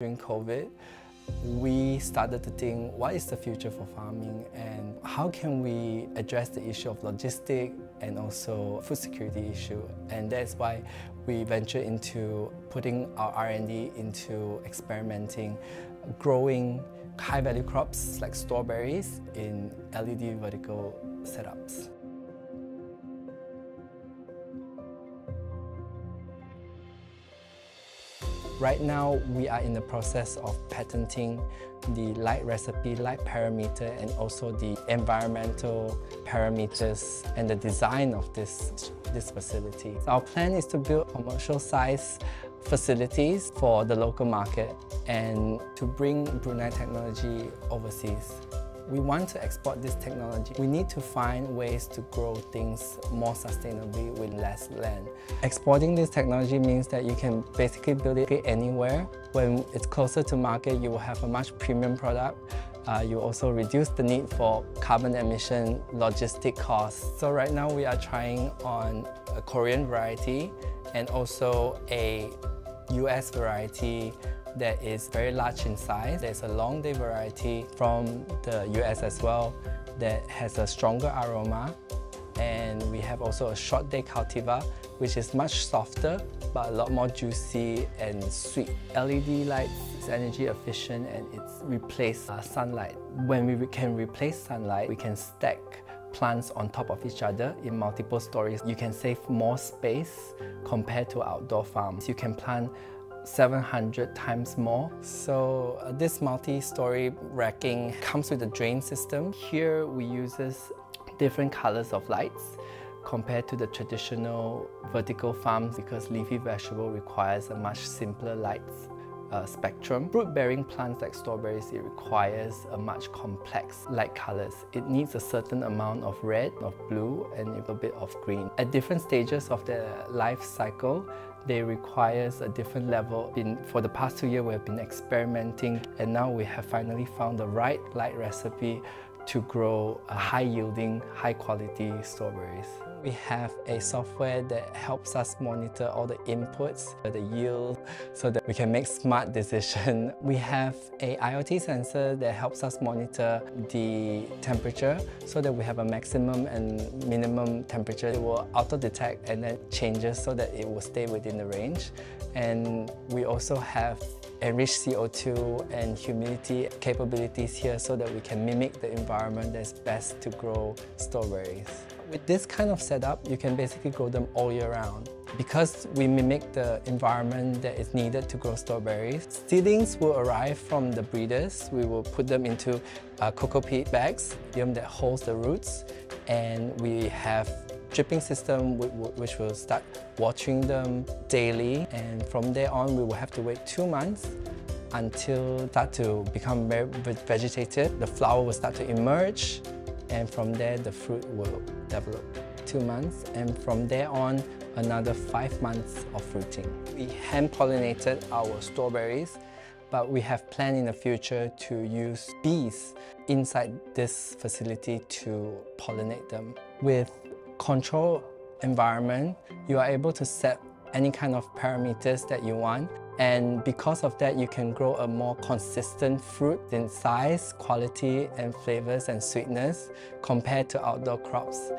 During COVID, we started to think what is the future for farming and how can we address the issue of logistic and also food security issue and that's why we ventured into putting our R&D into experimenting growing high value crops like strawberries in LED vertical setups. Right now, we are in the process of patenting the light recipe, light parameter, and also the environmental parameters and the design of this, this facility. Our plan is to build commercial size facilities for the local market and to bring Brunei technology overseas. We want to export this technology. We need to find ways to grow things more sustainably with less land. Exporting this technology means that you can basically build it anywhere. When it's closer to market, you will have a much premium product. Uh, you also reduce the need for carbon emission logistic costs. So right now we are trying on a Korean variety and also a US variety that is very large in size. There's a long day variety from the US as well that has a stronger aroma. And we have also a short day cultivar, which is much softer, but a lot more juicy and sweet. LED lights is energy efficient and it's replaced uh, sunlight. When we can replace sunlight, we can stack plants on top of each other in multiple stories. You can save more space compared to outdoor farms. You can plant 700 times more. So uh, this multi-story racking comes with a drain system. Here we use different colors of lights compared to the traditional vertical farms because leafy vegetable requires a much simpler lights uh, spectrum. Fruit-bearing plants like strawberries, it requires a much complex light colors. It needs a certain amount of red, of blue, and a little bit of green. At different stages of the life cycle, they requires a different level. In, for the past two years, we have been experimenting, and now we have finally found the right light recipe to grow high-yielding, high-quality strawberries. We have a software that helps us monitor all the inputs, the yield, so that we can make smart decisions. We have a IoT sensor that helps us monitor the temperature so that we have a maximum and minimum temperature. It will auto-detect and then changes so that it will stay within the range. And we also have enriched CO2 and humidity capabilities here so that we can mimic the environment that's best to grow strawberries. With this kind of setup, you can basically grow them all year round. Because we mimic the environment that is needed to grow strawberries, seedlings will arrive from the breeders. We will put them into uh, coco peat bags, that holds the roots, and we have dripping system which will start watering them daily and from there on we will have to wait two months until start to become very vegetated. The flower will start to emerge and from there the fruit will develop. Two months and from there on another five months of fruiting. We hand pollinated our strawberries but we have planned in the future to use bees inside this facility to pollinate them. With control environment, you are able to set any kind of parameters that you want. And because of that, you can grow a more consistent fruit in size, quality, and flavors and sweetness compared to outdoor crops.